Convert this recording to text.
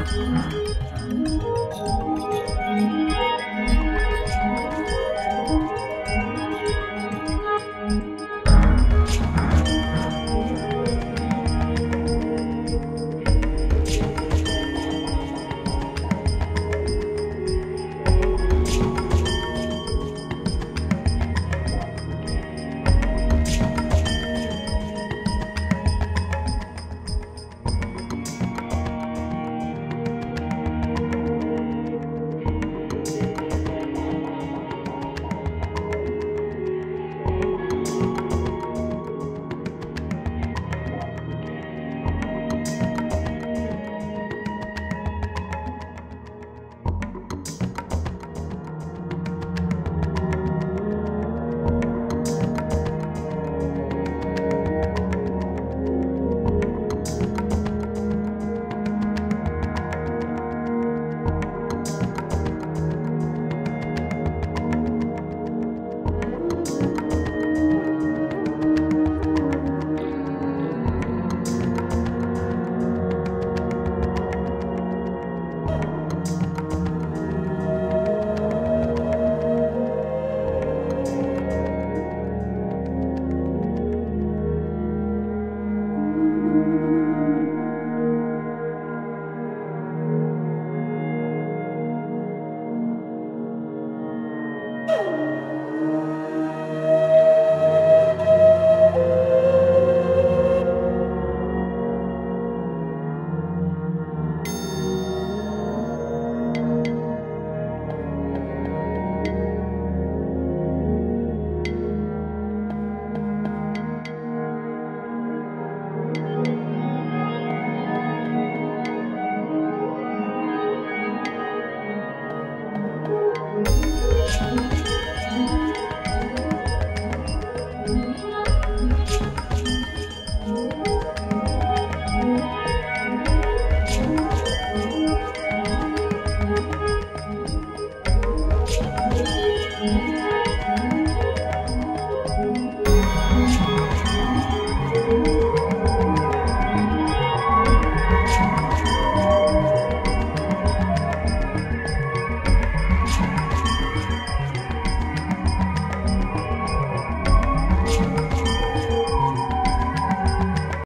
Música